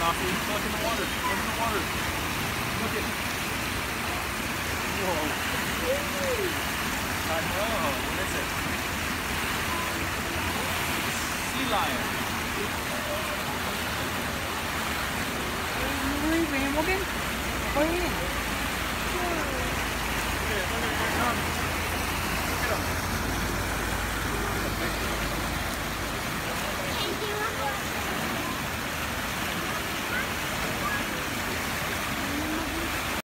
Nafi. stuck in the water. Stuck in the water. Look at Whoa. I know. What is it? Sea lion.